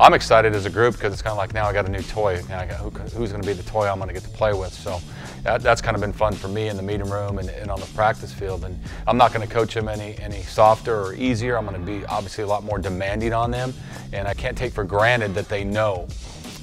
I'm excited as a group because it's kind of like now I got a new toy. I got who, who's going to be the toy I'm going to get to play with. So that, that's kind of been fun for me in the meeting room and, and on the practice field. And I'm not going to coach them any any softer or easier. I'm going to be obviously a lot more demanding on them, and I can't take for granted that they know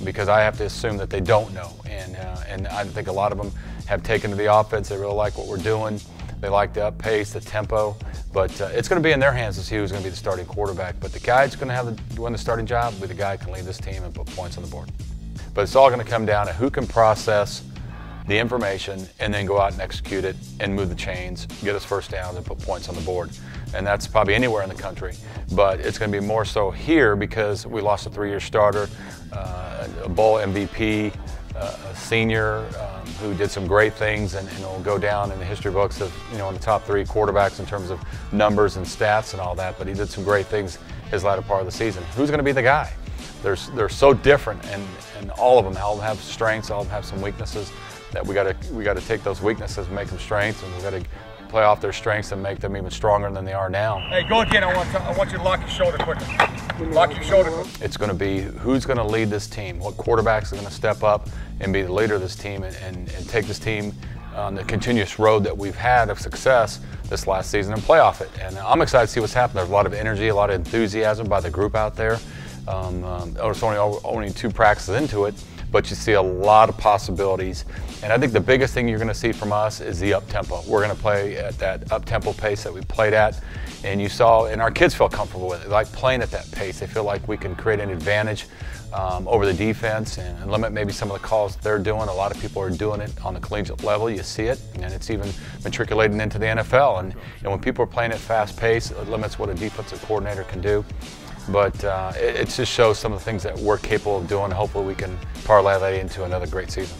because I have to assume that they don't know. And uh, and I think a lot of them have taken to the offense. They really like what we're doing. They like the up pace, the tempo. But uh, it's going to be in their hands to see who's going to be the starting quarterback. But the guy that's going to have the, win the starting job will be the guy who can lead this team and put points on the board. But it's all going to come down to who can process the information and then go out and execute it and move the chains, get us first downs and put points on the board. And that's probably anywhere in the country. But it's going to be more so here because we lost a three-year starter, uh, a bowl MVP, a senior um, who did some great things and, and will go down in the history books of, you know, in the top three quarterbacks in terms of numbers and stats and all that. But he did some great things his latter part of the season. Who's going to be the guy? They're, they're so different, and, and all of them, all of them have strengths, all of them have some weaknesses that we got to we got to take those weaknesses, and make them strengths, and we got to play off their strengths and make them even stronger than they are now. Hey, go again. I want to, I want you to lock your shoulder quicker. Lock your shoulder. It's going to be who's going to lead this team, what quarterbacks are going to step up and be the leader of this team and, and, and take this team on the continuous road that we've had of success this last season and play off it. And I'm excited to see what's happening. There's a lot of energy, a lot of enthusiasm by the group out there. Um, um, it's only, only two practices into it, but you see a lot of possibilities. And I think the biggest thing you're going to see from us is the up tempo. We're going to play at that up tempo pace that we played at. And you saw, and our kids feel comfortable with it. Like playing at that pace. They feel like we can create an advantage um, over the defense and, and, limit maybe some of the calls they're doing. A lot of people are doing it on the collegiate level. You see it, and it's even matriculating into the NFL. And, and when people are playing at fast pace, it limits what a defensive coordinator can do. But uh, it, it just shows some of the things that we're capable of doing. Hopefully, we can parlay that into another great season.